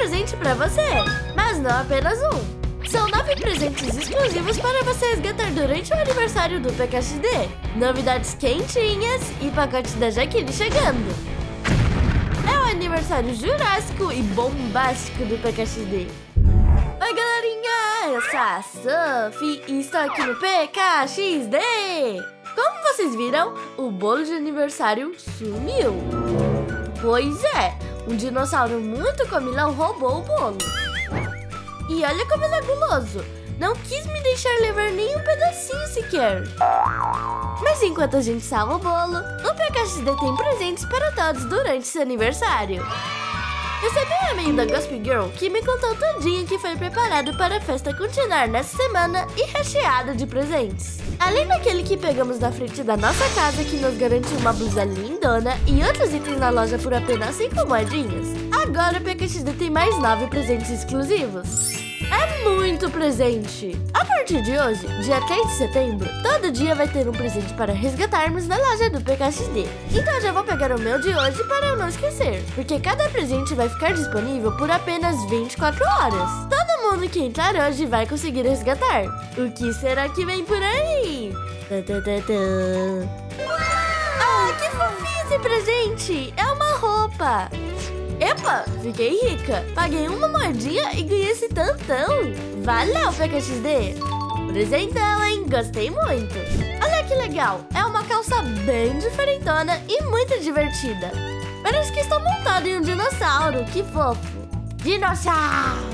presente pra você, mas não apenas um. São nove presentes exclusivos para você resgatar durante o aniversário do PKXD. Novidades quentinhas e pacote da Jaqueline chegando. É o aniversário jurássico e bombástico do PKXD. Oi, galerinha! Eu sou a Sophie e estou aqui no PKXD. Como vocês viram, o bolo de aniversário sumiu. Pois é, um dinossauro muito comilão roubou o bolo. E olha como ele é guloso. Não quis me deixar levar nem um pedacinho sequer. Mas enquanto a gente salva o bolo, o PKXD tem presentes para todos durante seu aniversário. Recebi um e-mail da Gossip Girl que me contou tudinho que foi preparado para a festa continuar nessa semana e recheado de presentes. Além daquele que pegamos da frente da nossa casa que nos garantiu uma blusa lindona e outros itens na loja por apenas 5 moedinhas, agora o PKXD tem mais 9 presentes exclusivos. É muito presente! A partir de hoje, dia 3 de setembro, todo dia vai ter um presente para resgatarmos na loja do PKXD. Então já vou pegar o meu de hoje para eu não esquecer, porque cada presente vai ficar disponível por apenas 24 horas. Todo mundo que entrar hoje vai conseguir resgatar. O que será que vem por aí? Ah, que fofinho esse presente! É uma roupa! Epa, fiquei rica. Paguei uma moedinha e ganhei esse tantão. Valeu, PKXD. Presentão, hein? Gostei muito. Olha que legal. É uma calça bem diferentona e muito divertida. Parece que estou montado em um dinossauro. Que fofo. Dinossauro.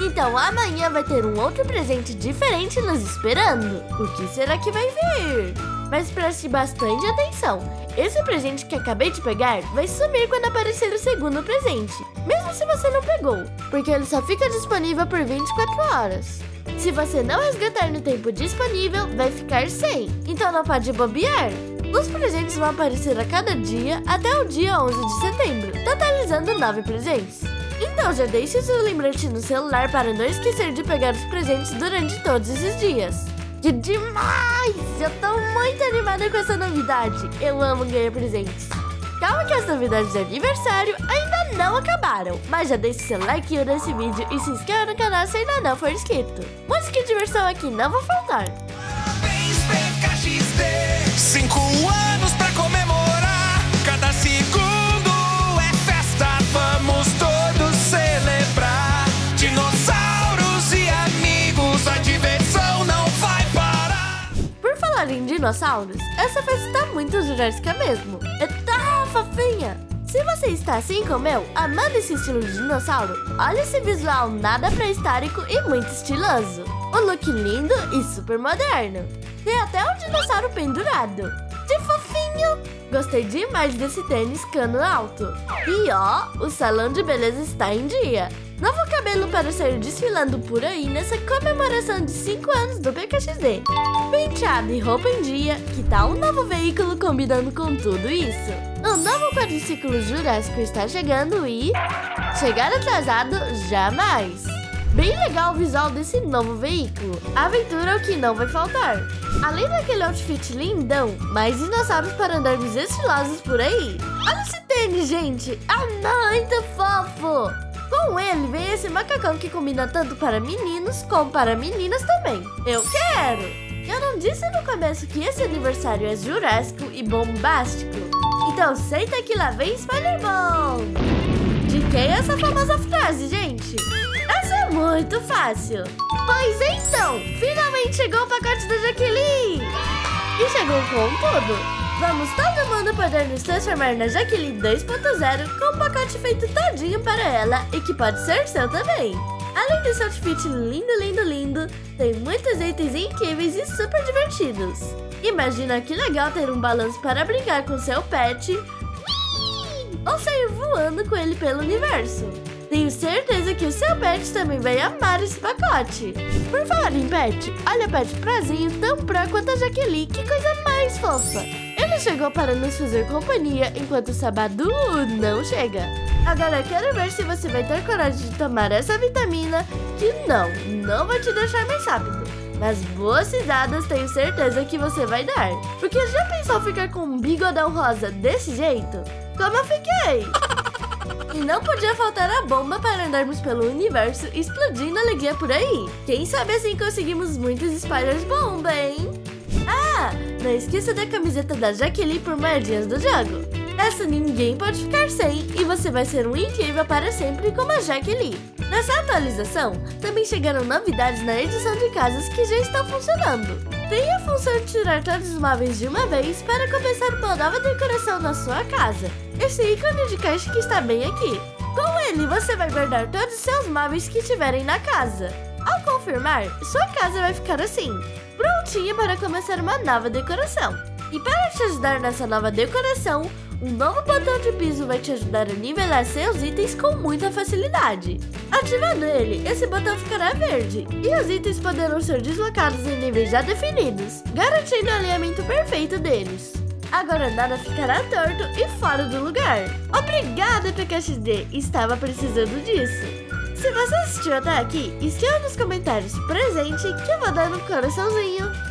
Então amanhã vai ter um outro presente diferente nos esperando. O que será que vai vir? Mas preste bastante atenção. Esse presente que acabei de pegar vai sumir quando aparecer o segundo presente, mesmo se você não pegou, porque ele só fica disponível por 24 horas. Se você não resgatar no tempo disponível, vai ficar sem, então não pode bobear. Os presentes vão aparecer a cada dia até o dia 11 de setembro, totalizando 9 presentes. Então já deixe seu lembrete no celular para não esquecer de pegar os presentes durante todos esses dias. Que demais! Eu tô muito animada com essa novidade. Eu amo ganhar presentes. Calma que as novidades de aniversário ainda não acabaram. Mas já deixe seu like nesse vídeo e se inscreva no canal se ainda não for inscrito. Música e diversão aqui não vão faltar. Parabéns. Cinco anos pra comemorar. Dinossauros, essa festa tá muito jurássica mesmo. É tão fofinha! Se você está assim como eu, amando esse estilo de dinossauro, olha esse visual nada pré-histórico e muito estiloso. Um look lindo e super moderno. Tem até um dinossauro pendurado. De fofinho! Gostei demais desse tênis cano alto. E ó, o salão de beleza está em dia. Novo cabelo para sair desfilando por aí nessa comemoração de 5 anos do PKXD. Penteado e roupa em dia, que tal um novo veículo combinando com tudo isso? O novo quadriciclo Jurássico está chegando e... Chegar atrasado, jamais! Bem legal o visual desse novo veículo. Aventura é o que não vai faltar. Além daquele outfit lindão, mais dinossauros para andarmos estilosos por aí. Olha esse tênis, gente! É muito fofo! Com ele vem esse macacão que combina tanto para meninos como para meninas também. Eu quero! Eu não disse no começo que esse aniversário é jurássico e bombástico? Então senta que lá vem spoiler bom! De quem é essa famosa frase, gente? Essa é muito fácil. Pois então, finalmente chegou o pacote da Jaqueline! E chegou com tudo! Vamos todo mundo poder nos transformar na Jaqueline 2.0 com um pacote feito todinho para ela e que pode ser seu também. Além desse outfit lindo, lindo, lindo, tem muitos itens incríveis e super divertidos. Imagina que legal ter um balanço para brincar com seu pet ou sair voando com ele pelo universo. Tenho certeza que o seu pet também vai amar esse pacote. Por falar em pet, olha o pet prazinho tão pró quanto a Jaqueline, que coisa mais fofa. Ele chegou para nos fazer companhia enquanto o Sabadu não chega. Agora quero ver se você vai ter coragem de tomar essa vitamina que não, não vai te deixar mais rápido. Mas boas risadas tenho certeza que você vai dar. Porque já pensou ficar com um bigodão rosa desse jeito? Como eu fiquei? E não podia faltar a bomba para andarmos pelo universo explodindo alegria por aí. Quem sabe assim conseguimos muitos spiders bomba, hein? Ah, não esqueça da camiseta da Jaqueline por moedinhas do jogo. Essa ninguém pode ficar sem e você vai ser um incrível para sempre como a Jaqueline. Nessa atualização, também chegaram novidades na edição de casas que já estão funcionando. Tem a função de tirar todos os móveis de uma vez para começar uma nova decoração na sua casa. Esse ícone de caixa que está bem aqui. Com ele, você vai guardar todos os seus móveis que tiverem na casa. Ao confirmar, sua casa vai ficar assim, prontinha para começar uma nova decoração. E para te ajudar nessa nova decoração, um novo botão de piso vai te ajudar a nivelar seus itens com muita facilidade. Ativando ele, esse botão ficará verde e os itens poderão ser deslocados em níveis já definidos, garantindo o alinhamento perfeito deles. Agora nada ficará torto e fora do lugar. Obrigada, PKXD! Estava precisando disso. Se você assistiu até aqui, escreva nos comentários presente que eu vou dar um coraçãozinho.